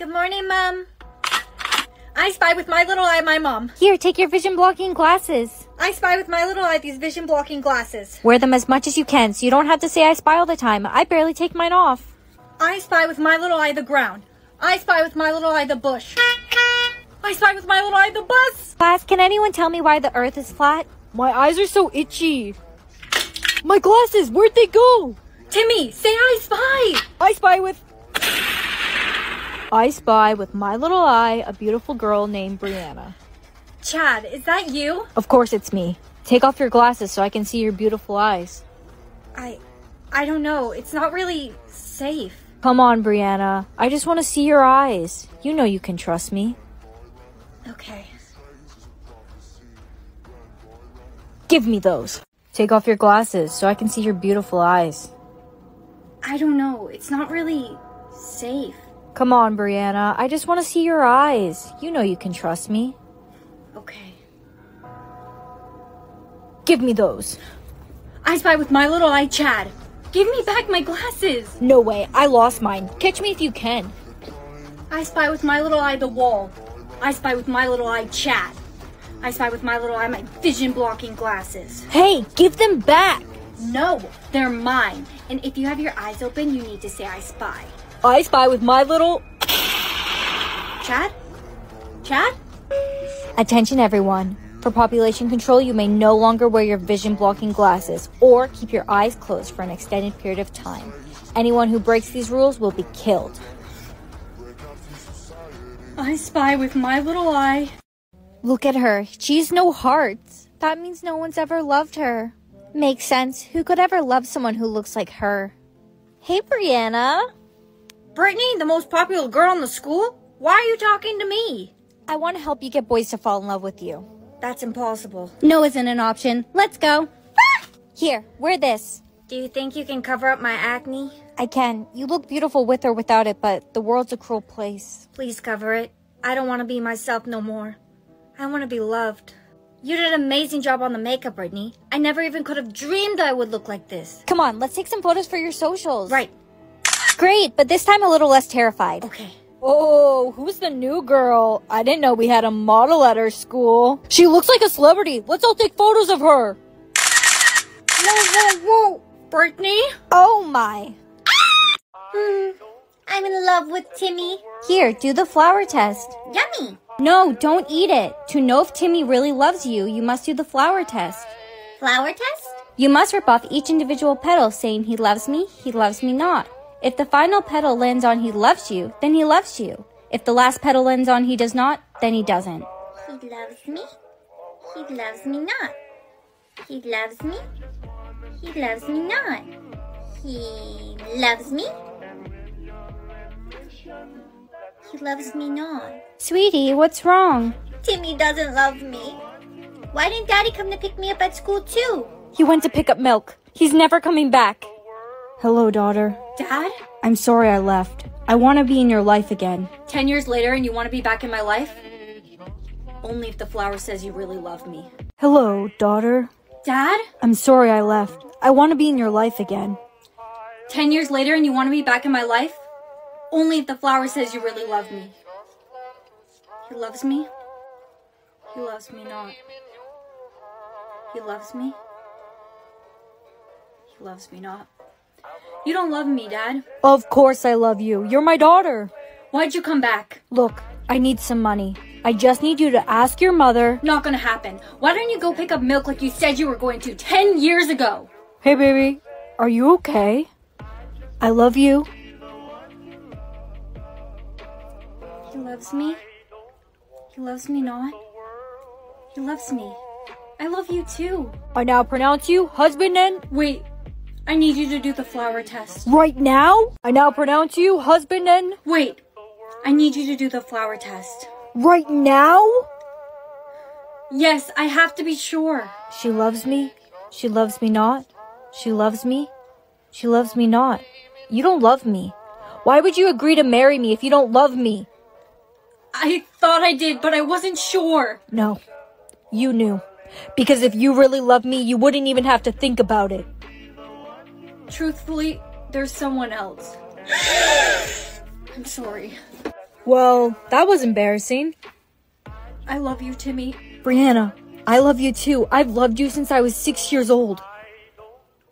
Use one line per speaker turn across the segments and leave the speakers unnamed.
Good morning, Mom. I spy with my little eye my mom.
Here, take your vision blocking glasses.
I spy with my little eye these vision blocking glasses.
Wear them as much as you can so you don't have to say I spy all the time. I barely take mine off.
I spy with my little eye the ground. I spy with my little eye the bush. I spy with my little eye the bus.
Class, can anyone tell me why the earth is flat?
My eyes are so itchy. My glasses, where'd they go?
Timmy, say I spy.
I spy with. I spy with my little eye a beautiful girl named Brianna.
Chad, is that you?
Of course it's me. Take off your glasses so I can see your beautiful eyes.
I I don't know. It's not really safe.
Come on, Brianna. I just want to see your eyes. You know you can trust me.
Okay.
Give me those. Take off your glasses so I can see your beautiful eyes.
I don't know. It's not really safe.
Come on, Brianna. I just want to see your eyes. You know you can trust me.
Okay.
Give me those.
I spy with my little eye Chad. Give me back my glasses.
No way. I lost mine. Catch me if you can.
I spy with my little eye the wall. I spy with my little eye Chad. I spy with my little eye my vision blocking glasses.
Hey, give them back.
No, they're mine. And if you have your eyes open, you need to say I spy.
I spy with my little.
Chad? Chad?
Attention, everyone. For population control, you may no longer wear your vision blocking glasses or keep your eyes closed for an extended period of time. Anyone who breaks these rules will be killed.
I spy with my little eye.
Look at her. She's no heart. That means no one's ever loved her. Makes sense. Who could ever love someone who looks like her? Hey, Brianna.
Brittany, the most popular girl in the school? Why are you talking to me?
I want to help you get boys to fall in love with you.
That's impossible.
No isn't an option. Let's go. Ah! Here, wear this.
Do you think you can cover up my acne?
I can. You look beautiful with or without it, but the world's a cruel place.
Please cover it. I don't want to be myself no more. I want to be loved. You did an amazing job on the makeup, Brittany. I never even could have dreamed I would look like this.
Come on, let's take some photos for your socials.
Right.
Great, but this time a little less terrified.
Okay.
Oh, who's the new girl? I didn't know we had a model at our school. She looks like a celebrity. Let's all take photos of her.
Whoa, whoa, whoa! Brittany?
Oh my.
Hmm. I'm in love with Timmy.
Here, do the flower test.
Yummy!
No, don't eat it. To know if Timmy really loves you, you must do the flower test.
Flower test?
You must rip off each individual petal saying he loves me, he loves me not. If the final petal lands on he loves you, then he loves you. If the last petal lands on he does not, then he doesn't.
He loves me. He loves me not. He loves me. He loves me not. He loves me. He loves me not.
Sweetie, what's wrong?
Timmy doesn't love me. Why didn't Daddy come to pick me up at school too?
He went to pick up milk. He's never coming back. Hello, daughter.
Dad?
I'm sorry I left. I want to be in your life again.
Ten years later and you want to be back in my life? Only if the flower says you really love me.
Hello, daughter.
Dad?
I'm sorry I left. I want to be in your life again.
Ten years later and you want to be back in my life? Only if the flower says you really love me. He loves me. He loves me not. He loves me. He loves me not. You don't love me, Dad.
Of course I love you. You're my daughter.
Why'd you come back?
Look, I need some money. I just need you to ask your mother.
Not gonna happen. Why don't you go pick up milk like you said you were going to ten years ago?
Hey, baby, are you okay? I love you.
He loves me. He loves me not. He loves me. I love you too.
I now pronounce you husband and.
Wait, I need you to do the flower test.
Right now? I now pronounce you husband and.
Wait, I need you to do the flower test.
Right now?
Yes, I have to be sure.
She loves me. She loves me not. She loves me. She loves me not. You don't love me. Why would you agree to marry me if you don't love me?
I thought I did, but I wasn't sure.
No, you knew. Because if you really loved me, you wouldn't even have to think about it.
Truthfully, there's someone else. I'm sorry.
Well, that was embarrassing.
I love you, Timmy.
Brianna, I love you too. I've loved you since I was six years old.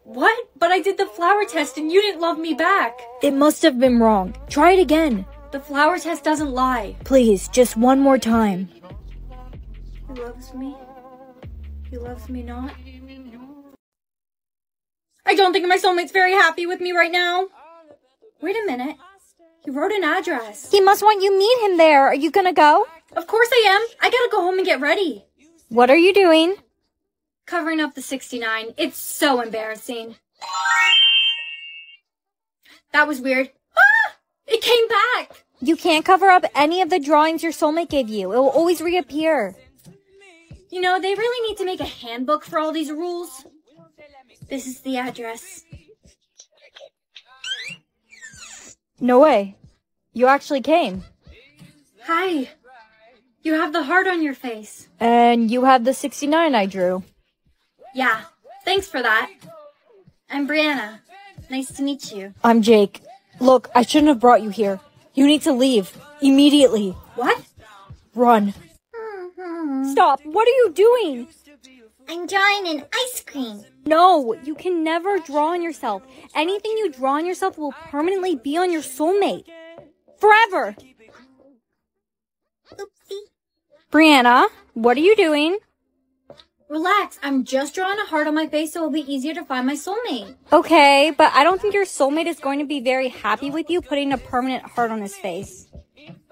What? But I did the flower test and you didn't love me back.
It must have been wrong. Try it again.
The flower test doesn't lie.
Please, just one more time.
He loves me. He loves me not. I don't think my soulmate's very happy with me right now. Wait a minute. He wrote an address.
He must want you meet him there. Are you gonna go?
Of course I am. I gotta go home and get ready.
What are you doing?
Covering up the 69. It's so embarrassing. That was weird. Ah! It came back!
You can't cover up any of the drawings your soulmate gave you. It will always reappear.
You know, they really need to make a handbook for all these rules. This is the address.
No way. You actually came.
Hi. You have the heart on your face.
And you have the 69 I drew.
Yeah. Thanks for that. I'm Brianna. Nice to meet you.
I'm Jake. Look, I shouldn't have brought you here. You need to leave. Immediately.
What?
Run. Stop. What are you doing?
I'm drawing an ice cream.
No, you can never draw on yourself. Anything you draw on yourself will permanently be on your soulmate. Forever.
Oopsie.
Brianna, what are you doing?
Relax. I'm just drawing a heart on my face so it'll be easier to find my soulmate.
Okay, but I don't think your soulmate is going to be very happy with you putting a permanent heart on his face.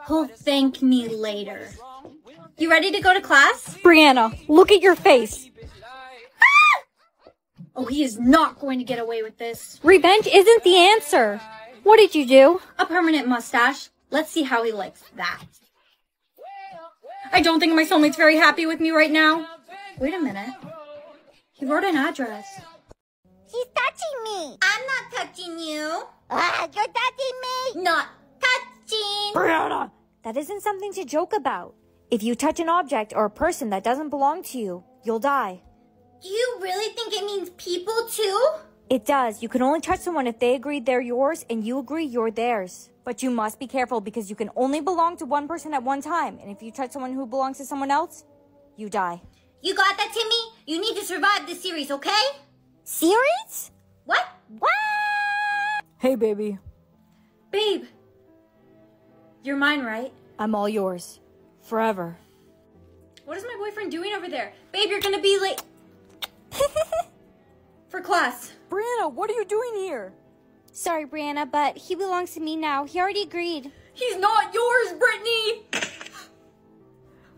He'll thank me later. You ready to go to class?
Brianna, look at your face.
Oh, he is not going to get away with this.
Revenge isn't the answer. What did you do?
A permanent mustache. Let's see how he likes that. I don't think my soulmate's very happy with me right now. Wait a minute. He wrote an address.
She's touching me. I'm not touching you. Ah, you're touching me. Not touching.
Brianna!
That isn't something to joke about. If you touch an object or a person that doesn't belong to you, you'll die.
Do you really think it means people too?
It does. You can only touch someone if they agree they're yours and you agree you're theirs. But you must be careful because you can only belong to one person at one time. And if you touch someone who belongs to someone else, you die.
You got that, Timmy? You need to survive this series, okay?
Series?
What? What?
Hey, baby.
Babe. You're mine, right?
I'm all yours. Forever.
What is my boyfriend doing over there? Babe, you're gonna be late. For class.
Brianna, what are you doing here?
Sorry, Brianna, but he belongs to me now. He already agreed.
He's not yours, Brittany!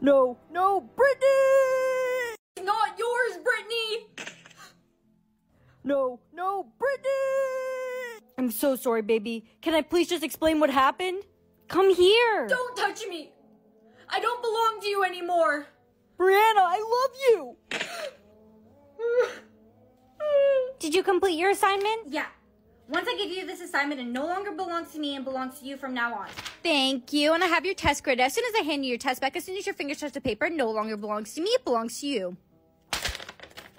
No, no, Brittany!
He's not yours, Brittany!
No, no, Brittany! I'm so sorry, baby. Can I please just explain what happened? Come here!
Don't touch me! I don't belong to you anymore!
Brianna, I love you!
Did you complete your assignment?
Yeah. Once I give you this assignment, it no longer belongs to me and belongs to you from now on.
Thank you. And I have your test grid. As soon as I hand you your test back, as soon as your fingers touch the paper, it no longer belongs to me, it belongs to you.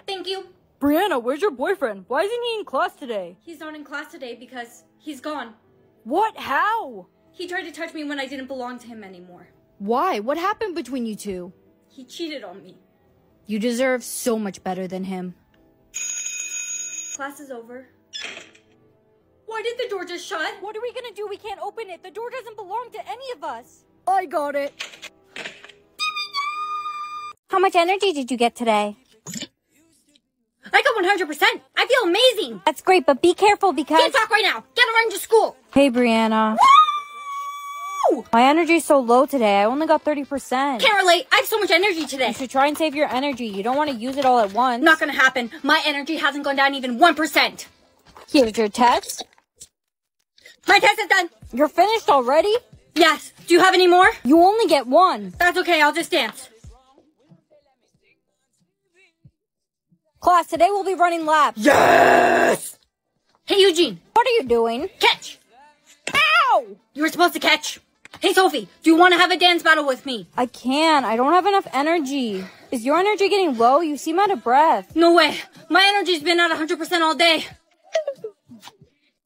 Thank you.
Brianna, where's your boyfriend? Why isn't he in class today?
He's not in class today because he's gone.
What? How?
He tried to touch me when I didn't belong to him anymore.
Why? What happened between you two?
He cheated on me.
You deserve so much better than him.
Class is over. Why did the door just shut?
What are we gonna do? We can't open it. The door doesn't belong to any of us.
I got it.
How much energy did you get today?
I got 100%. I feel amazing.
That's great, but be careful because.
Can't talk right now. Get orange to school.
Hey, Brianna.
Woo!
My energy's so low today. I only got 30%.
Can't relate. I have so much energy today.
You should try and save your energy. You don't want to use it all at once.
Not gonna happen. My energy hasn't gone down even 1%.
Here's your test.
My test is done.
You're finished already?
Yes. Do you have any more?
You only get one.
That's okay. I'll just dance.
Class, today we'll be running laps.
Yes! Hey, Eugene.
What are you doing?
Catch! Ow! You were supposed to catch. Hey, Sophie. Do you want to have a dance battle with me?
I can't. I don't have enough energy. Is your energy getting low? You seem out of breath.
No way. My energy's been at 100% all day.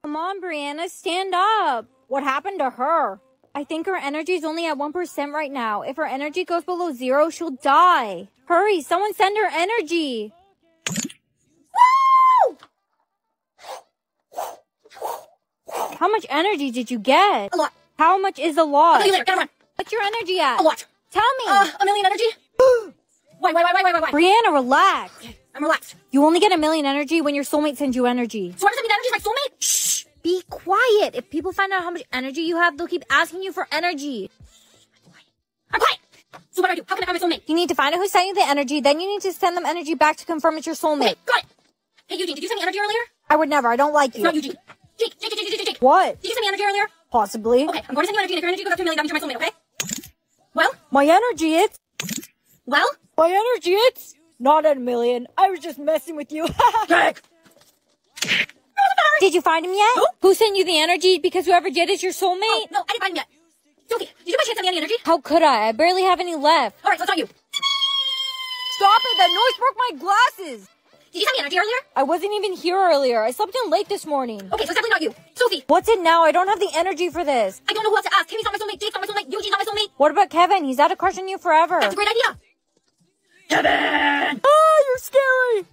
Come on, Brianna, stand up. What happened to her? I think her energy is only at 1% right now. If her energy goes below zero, she'll die. Hurry, someone send her energy. How much energy did you get?
A lot.
How much is a lot?
I'll you later. Gotta run.
What's your energy at?
A lot.
Tell me.
Uh, a million energy. why, why, why, why, why, why, why?
Brianna, relax.
I'm relaxed.
You only get a million energy when your soulmate sends you energy.
So what does that mean? Energy is my soulmate? Shh.
Be quiet. If people find out how much energy you have, they'll keep asking you for energy.
I'm quiet. So what do I do? How can I find my soulmate?
You need to find out who's sending you the energy, then you need to send them energy back to confirm it's your soulmate.
Okay, got it. Hey, Eugene, did you send me energy earlier?
I would never. I don't like
It's
you.
not Eugene. Jake, Jake, Jake, Jake, Jake, Jake.
What?
Did you send me energy earlier?
Possibly.
Okay, I'm going to send you energy, and if your energy goes up to a million, that means you're my soulmate, okay? Well,
My energy, it's.
well,
My energy, it's. Not at a million. I was just messing with you.
Jake.
Did you find him yet?
Who?
Who sent you the energy? Because whoever did is your soulmate?
Oh, no, I didn't find him yet. Sophie, did you by chance send any energy?
How could I? I barely have any left.
Alright, so it's not you.
Stop it! That noise broke my glasses!
Did you send me energy earlier?
I wasn't even here earlier. I slept in late this morning.
Okay, so it's definitely not you. Sophie,
What's it now? I don't have the energy for this.
I don't know who else to ask. Timmy's not my soulmate, Jake's not my soulmate, Eugene's not my soulmate.
What about Kevin? He's had a crush on you forever.
That's a great idea. Kevin!
Oh, you're scary!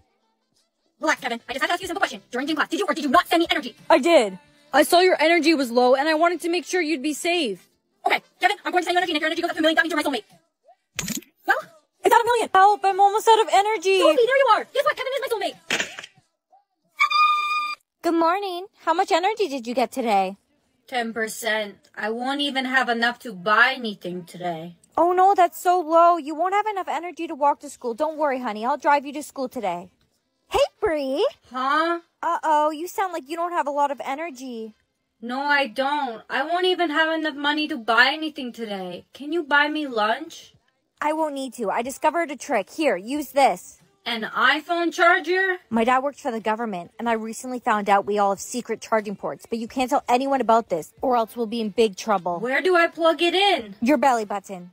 Relax, Kevin. I just have to ask you a simple question. During gym class, did you or did you not send me energy?
I did. I saw your energy was low and I wanted to make sure you'd be safe.
Okay, Kevin, I'm going to send you energy, and if your energy goes up to a million, that means you're my soulmate. Well,
It's at a million. Help, I'm almost out of energy.
Sophie, there you are. Guess
Good morning. How much energy did you get today?
10%. I won't even have enough to buy anything today.
Oh no, that's so low. You won't have enough energy to walk to school. Don't worry, honey. I'll drive you to school today. Hey, Bree.
Huh?
Uh-oh, you sound like you don't have a lot of energy.
No, I don't. I won't even have enough money to buy anything today. Can you buy me lunch?
I won't need to. I discovered a trick. Here, use this.
An iPhone charger?
My dad works for the government, and I recently found out we all have secret charging ports, but you can't tell anyone about this, or else we'll be in big trouble.
Where do I plug it in?
Your belly button.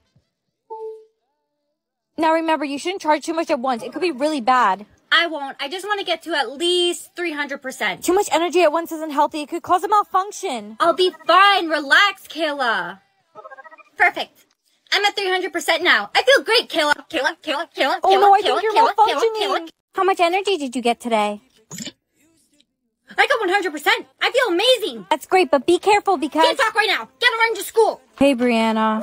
Now remember, you shouldn't charge too much at once. It could be really bad.
I won't. I just want to get to at least 300%.
Too much energy at once isn't healthy. It could cause a malfunction.
I'll be fine. Relax, Kayla. Perfect. I'm at 300% now. I feel great, Kayla. Kayla, Kayla, Kayla,
Oh
Kayla,
no, I
Kayla,
think you're
Kayla,
malfunctioning.
Kayla.
How much energy did you get today?
I got 100%. I feel amazing.
That's great, but be careful because.
Can't talk right now. Get running to school.
Hey, Brianna.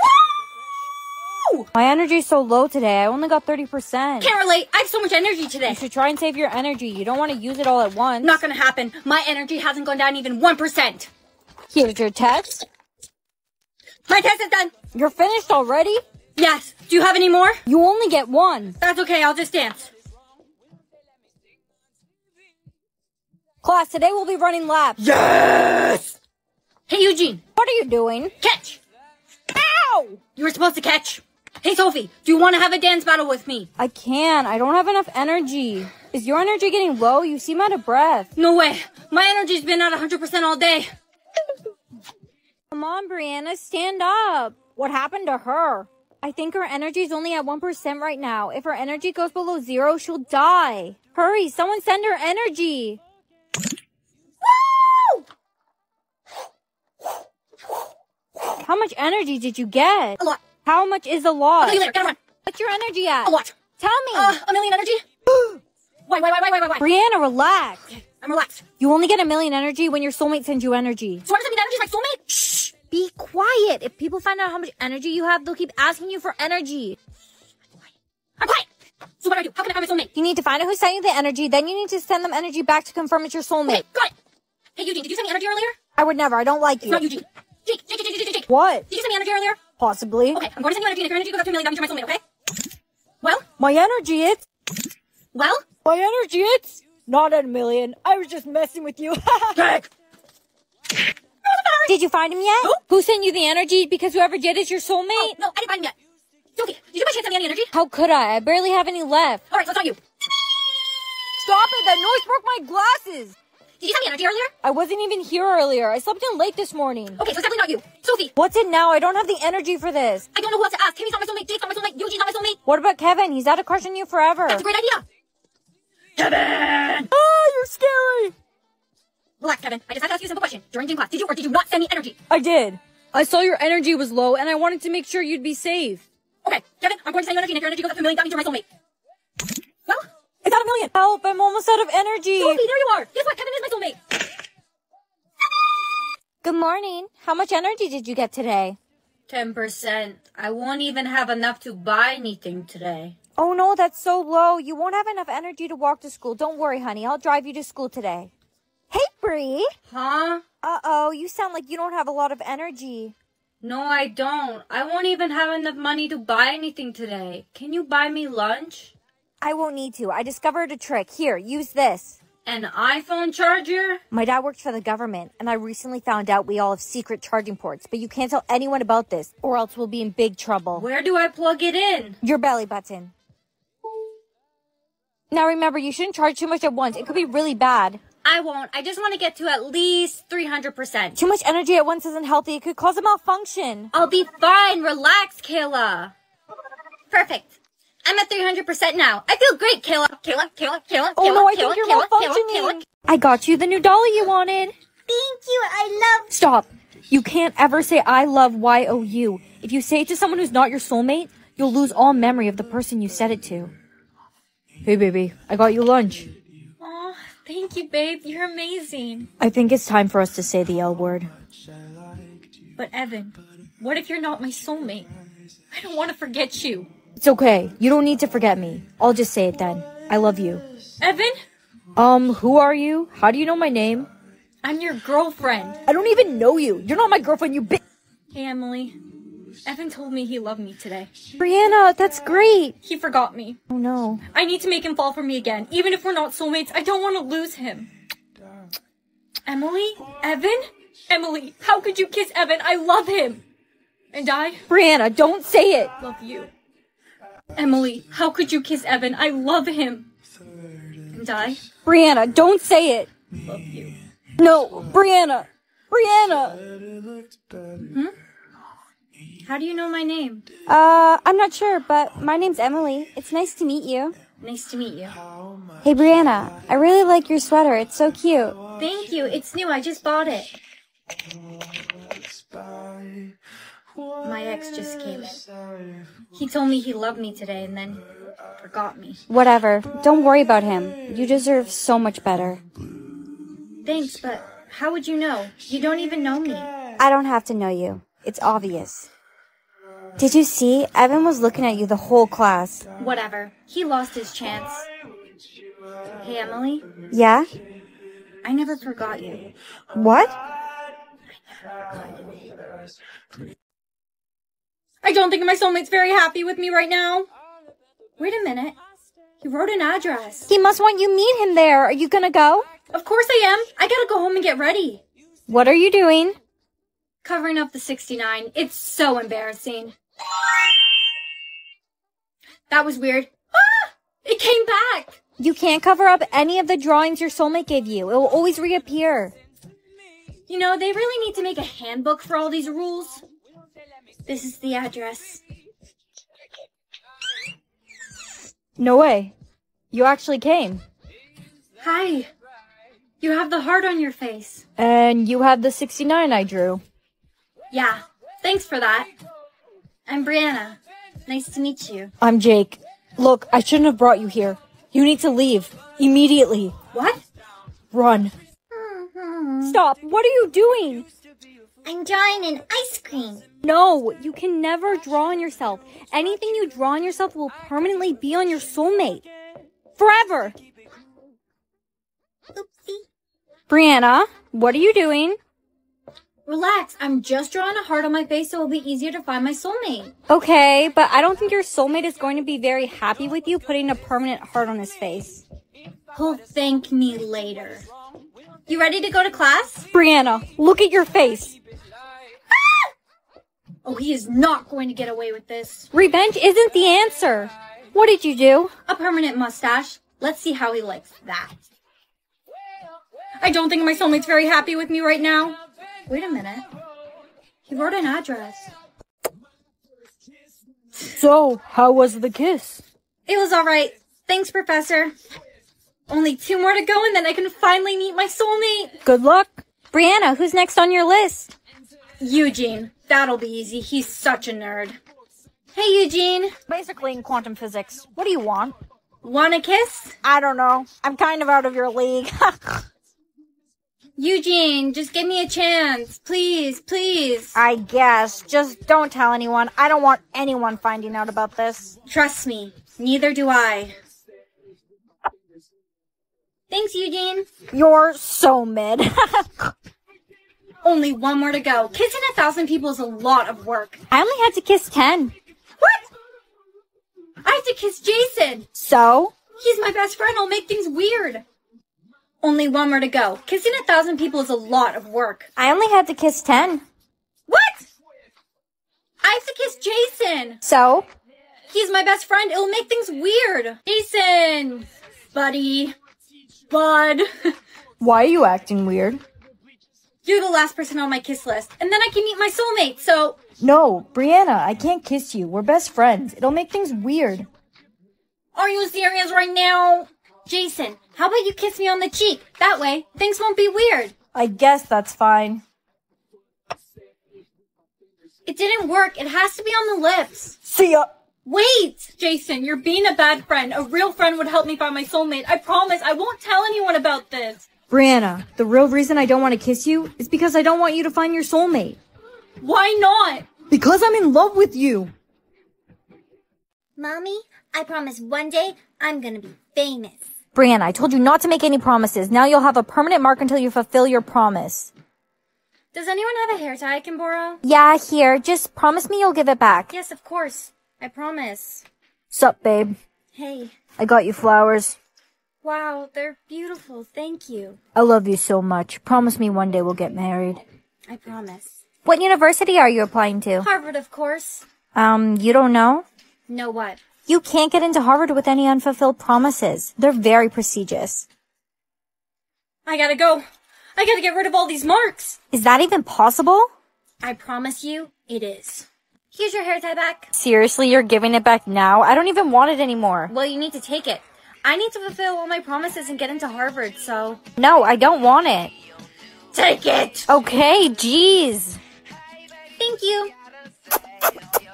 Woo!
My energy's so low today. I only got 30%.
Can't relate. I have so much energy today.
You should try and save your energy. You don't want to use it all at once.
Not gonna happen. My energy hasn't gone down even 1%.
Here's your test.
My test is done.
You're finished already?
Yes. Do you have any more?
You only get one.
That's okay. I'll just dance.
Class, today we'll be running laps.
Yes! Hey, Eugene.
What are you doing?
Catch.
Ow!
You were supposed to catch. Hey, Sophie. Do you want to have a dance battle with me?
I can't. I don't have enough energy. Is your energy getting low? You seem out of breath.
No way. My energy's been at 100% all day.
Come on, Brianna, stand up. What happened to her? I think her energy's only at 1% right now. If her energy goes below zero, she'll die. Hurry, someone send her energy. How much energy did you get?
A lot.
How much is a
I'll
lot?
tell you later. Gotta run.
What's your energy at?
A lot.
Tell me.
Uh, a million energy? why, why, why, why, why, why, why?
Brianna, relax.
I'm relaxed.
You only get a million energy when your soulmate sends you energy.
So what does that mean? Energy's my soulmate? Shh.
Be quiet. If people find out how much energy you have, they'll keep asking you for energy.
I'm quiet. So what do I do? How can I find my soulmate?
You need to find out who's sending you the energy, then you need to send them energy back to confirm it's your soulmate.
Okay, got it. Hey, Eugene, did you send me energy earlier?
I would never. I don't like
It's not
you.
Eugene. Jake, Jake, Jake, Jake, Jake, Jake.
What?
Did you send me energy earlier?
Possibly.
Okay, I'm going to send you energy, and if your energy goes up to a million, that means you're my soulmate, okay? Well,
My energy, it's.
well,
My energy, it's. Not at a million. I was just messing with you.
Jake.
Did you find him yet?
Who?
Who sent you the energy? Because whoever did is your
Oh,
soulmate?
no, I didn't find him yet. Sophie, did you by chance send me any energy?
How could I? I barely have any left.
Alright, so it's not you.
Stop it! That noise broke my glasses!
Did you send me energy earlier?
I wasn't even here earlier. I slept in late this morning.
Okay, so it's definitely not you. Sophie,
What's it now? I don't have the energy for this.
I don't know who else to ask. Timmy's not my soulmate, Jake's not my soulmate, Eugene's not my soulmate.
What about Kevin? He's out a crush on you forever.
That's a great idea. Kevin!
Oh, you're scary!
Relax, Kevin. I just have to ask you a simple question. During gym class, did you or did you not send me energy?
I did.
I saw your energy was low and I wanted to make sure you'd be safe.
Okay, Kevin, I'm going to send you energy, and if your energy goes up to a million, that means you're my soulmate. Well,
It's not a million. Help, I'm almost out of energy.
Sophie, there you are. Guess what? Kevin is my soulmate.
Good morning. How much energy did you get today?
10%. I won't even have enough to buy anything today.
Oh no, that's so low. You won't have enough energy to walk to school. Don't worry, honey. I'll drive you to school today. Bree.
Huh?
Uh oh, you sound like you don't have a lot of energy.
No, I don't. I won't even have enough money to buy anything today. Can you buy me lunch?
I won't need to. I discovered a trick. Here, use this.
An iPhone charger?
My dad works for the government, and I recently found out we all have secret charging ports, but you can't tell anyone about this, or else we'll be in big trouble.
Where do I plug it in?
Your belly button. Now remember, you shouldn't charge too much at once. It could be really bad.
I won't. I just want to get to at least 300%.
Too much energy at once isn't healthy. It could cause a malfunction.
I'll be fine. Relax, Kayla. Perfect. I'm at 300% now. I feel great, Kayla. Kayla, Kayla, Kayla,
Oh
Kayla,
no, I
Kayla,
think you're
Kayla, Kayla,
malfunctioning.
Kayla.
I got you the new dolly you wanted.
Thank you. I love.
Stop. You can't ever say I love Y-O-U. If you say it to someone who's not your soulmate, you'll lose all memory of the person you said it to. Hey baby, I got you lunch.
Thank you, babe. You're amazing.
I think it's time for us to say the L word.
But Evan, what if you're not my soulmate? I don't want to forget you.
It's okay. You don't need to forget me. I'll just say it then. I love you.
Evan,
Um, who are you? How do you know my name?
I'm your girlfriend.
I don't even know you. You're not my girlfriend, you bitch.
Hey, Emily. Evan told me he loved me today.
Brianna, that's great.
He forgot me.
Oh no.
I need to make him fall for me again. Even if we're not soulmates, I don't want to lose him. Emily? Evan? Emily, how could you kiss Evan? I love him. And I
Brianna, don't say it.
love you. Emily, how could you kiss Evan? I love him. And I
Brianna, don't say it.
love you.
No, Brianna. Brianna. Hmm?
How do you know my name?
Uh, I'm not sure, but my name's Emily. It's nice to meet you.
Nice to meet you.
Hey, Brianna, I really like your sweater. It's so cute.
Thank you. It's new. I just bought it. My ex just came in. He told me he loved me today and then forgot me.
Whatever. Don't worry about him. You deserve so much better.
Thanks, but how would you know? You don't even know me.
I don't have to know you. It's obvious. Did you see? Evan was looking at you the whole class.
Whatever. He lost his chance. Hey, Emily.
Yeah?
I never forgot you.
What?
I don't think my soulmate's very happy with me right now.
Wait a minute. He wrote an address.
He must want you meet him there. Are you gonna go?
Of course I am. I gotta go home and get ready.
What are you doing?
Covering up the 69. It's so embarrassing. That was weird. Ah! It came back!
You can't cover up any of the drawings your soulmate gave you. It will always reappear.
You know, they really need to make a handbook for all these rules. This is the address.
No way. You actually came.
Hi. You have the heart on your face.
And you have the 69 I drew.
Yeah. Thanks for that. I'm Brianna. Nice to meet you.
I'm Jake. Look, I shouldn't have brought you here. You need to leave. Immediately.
What?
Run. Mm-hmm. Stop. What are you doing?
I'm drawing an ice cream.
No, you can never draw on yourself. Anything you draw on yourself will permanently be on your soulmate. Forever.
Oopsie.
Brianna, what are you doing?
Relax. I'm just drawing a heart on my face so it'll be easier to find my soulmate.
Okay, but I don't think your soulmate is going to be very happy with you putting a permanent heart on his face.
He'll thank me later. You ready to go to class?
Brianna, look at your face. Ah!
Oh, he is not going to get away with this.
Revenge isn't the answer. What did you do?
A permanent mustache. Let's see how he likes that.
I don't think my soulmate's very happy with me right now.
Wait a minute. He wrote an address.
So, how was the kiss?
It was alright. Thanks, Professor. Only two more to go and then I can finally meet my soulmate.
Good luck. Brianna, who's next on your list?
Eugene. That'll be easy. He's such a nerd. Hey, Eugene.
Basically in quantum physics. What do you want?
Want a kiss?
I don't know. I'm kind of out of your league.
Eugene, just give me a chance. Please, please.
I guess. Just don't tell anyone. I don't want anyone finding out about this.
Trust me. Neither do I. Thanks, Eugene.
You're so mid.
Only one more to go. Kissing a thousand people is a lot of work.
I only had to kiss 10.
What? I have to kiss Jason.
So?
He's my best friend. I'll make things weird. Only one more to go. Kissing a thousand people is a lot of work.
I only had to kiss 10.
What? I have to kiss Jason.
So?
He's my best friend. It'll make things weird. Jason, buddy, bud.
Why are you acting weird?
You're the last person on my kiss list. And then I can meet my soulmate, so.
No, Brianna, I can't kiss you. We're best friends. It'll make things weird.
Are you serious right now? Jason, how about you kiss me on the cheek? That way, things won't be weird.
I guess that's fine.
It didn't work. It has to be on the lips.
See ya!
Wait! Jason, you're being a bad friend. A real friend would help me find my soulmate. I promise I won't tell anyone about this.
Brianna, the real reason I don't want to kiss you is because I don't want you to find your soulmate.
Why not?
Because I'm in love with you.
Mommy, I promise one day I'm gonna be famous.
Brianna, I told you not to make any promises. Now you'll have a permanent mark until you fulfill your promise.
Does anyone have a hair tie I can borrow?
Yeah, here. Just promise me you'll give it back.
Yes, of course. I promise.
Sup, babe?
Hey.
I got you flowers.
Wow, they're beautiful. Thank you.
I love you so much. Promise me one day we'll get married.
I promise.
What university are you applying to?
Harvard, of course.
Um, you don't know?
Know what?
You can't get into Harvard with any unfulfilled promises. They're very prestigious.
I gotta go. I gotta get rid of all these marks.
Is that even possible?
I promise you, it is. Here's your hair tie back.
Seriously, you're giving it back now? I don't even want it anymore.
Well, you need to take it. I need to fulfill all my promises and get into Harvard, so.
No, I don't want it.
Take it!
Okay, jeez.
Thank you.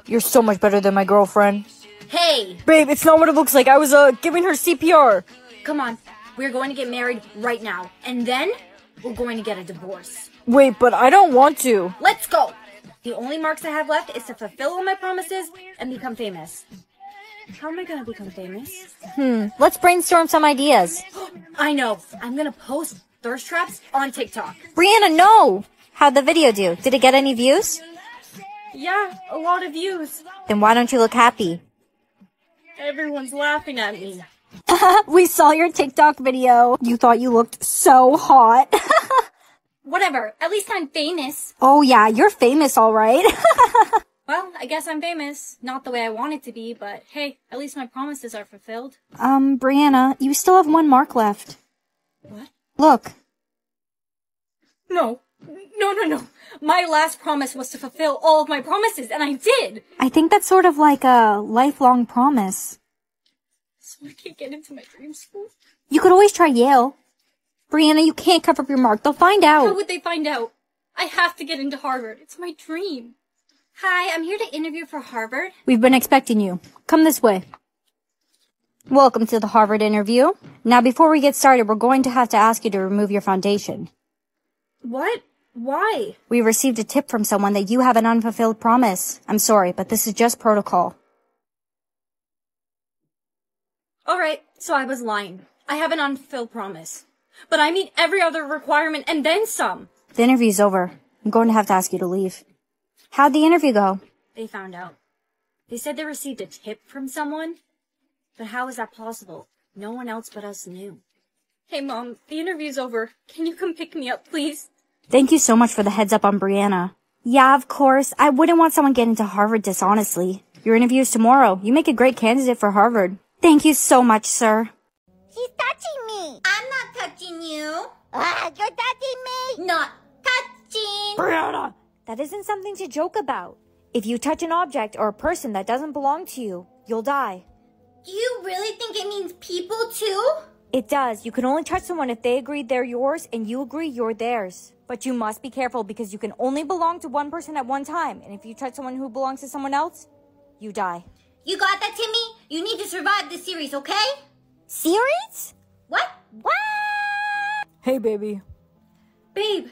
You're so much better than my girlfriend.
Hey,
Babe, it's not what it looks like. I was, uh, giving her CPR.
come on. We're going to get married right now. And then we're going to get a divorce.
Wait, but I don't want to.
Let's go! The only marks I have left is to fulfill all my promises and become famous. How am I gonna become famous?
Hmm, let's brainstorm some ideas.
I know. I'm gonna post thirst traps on TikTok.
Brianna, no! How'd the video do? Did it get any views?
Yeah, a lot of views.
Then why don't you look happy?
Everyone's laughing at me.
We saw your TikTok video. You thought you looked so hot.
Whatever. At least I'm famous.
oh yeah, you're famous, alright.
Well, I guess I'm famous. Not the way I want it to be, but hey, at least my promises are fulfilled.
um, Brianna, you still have one mark left.
What?
Look.
No. No, no, no. My last promise was to fulfill all of my promises, and I did!
I think that's sort of like a lifelong promise.
So I can't get into my dream school?
You could always try Yale. Brianna, you can't cover up your mark. They'll find out.
How would they find out? I have to get into Harvard. It's my dream. Hi, I'm here to interview for Harvard.
We've been expecting you. Come this way.
Welcome to the Harvard interview. Now, before we get started, we're going to have to ask you to remove your foundation.
What? Why?
We received a tip from someone that you have an unfulfilled promise. I'm sorry, but this is just protocol.
Alright, so I was lying. I have an unfulfilled promise. But I meet every other requirement and then some.
The interview's over. I'm going to have to ask you to leave. How'd the interview go?
They found out. They said they received a tip from someone. But how is that possible? No one else but us knew. Hey mom, the interview's over. Can you come pick me up, please?
Thank you so much for the heads up on Brianna. Yeah, of course. I wouldn't want someone getting to Harvard dishonestly. Your interview is tomorrow. You make a great candidate for Harvard. Thank you so much, sir.
She's touching me. I'm not touching you. Ah, you're touching me. Not touching.
Brianna!
That isn't something to joke about. If you touch an object or a person that doesn't belong to you, you'll die.
Do you really think it means people too?
It does. You can only touch someone if they agree they're yours and you agree you're theirs. But you must be careful because you can only belong to one person at one time. And if you touch someone who belongs to someone else, you die.
You got that, Timmy? You need to survive this series, okay?
Series?
What?
What? Hey, baby.
Babe!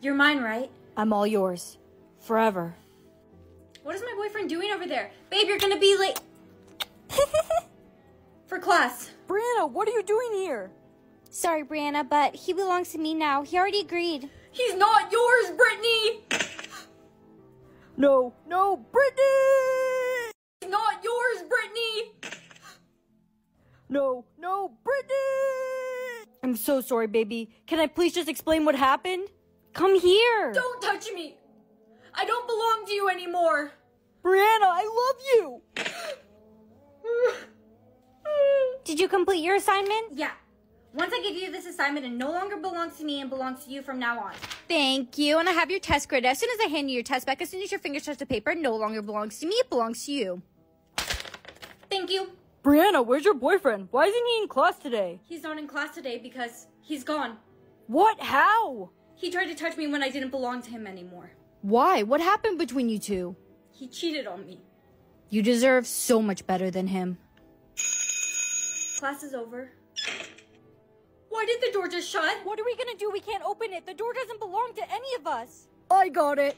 You're mine, right?
I'm all yours. Forever.
What is my boyfriend doing over there? Babe, you're gonna be late. For class.
Brianna, what are you doing here?
Sorry, Brianna, but he belongs to me now. He already agreed.
He's not yours, Brittany!
No, no, Brittany!
He's not yours, Brittany!
No, no, Brittany! I'm so sorry, baby. Can I please just explain what happened? Come here!
Don't touch me! I don't belong to you anymore!
Brianna, I love you!
Did you complete your assignment?
Yeah. Once I give you this assignment, it no longer belongs to me and belongs to you from now on.
Thank you. And I have your test grid. As soon as I hand you your test back, as soon as your fingers touch the paper, it no longer belongs to me, it belongs to you.
Thank you.
Brianna, where's your boyfriend? Why isn't he in class today?
He's not in class today because he's gone.
What? How?
He tried to touch me when I didn't belong to him anymore.
Why? What happened between you two?
He cheated on me.
You deserve so much better than him.
Class is over. Why did the door just shut?
What are we gonna do? We can't open it. The door doesn't belong to any of us. I got it.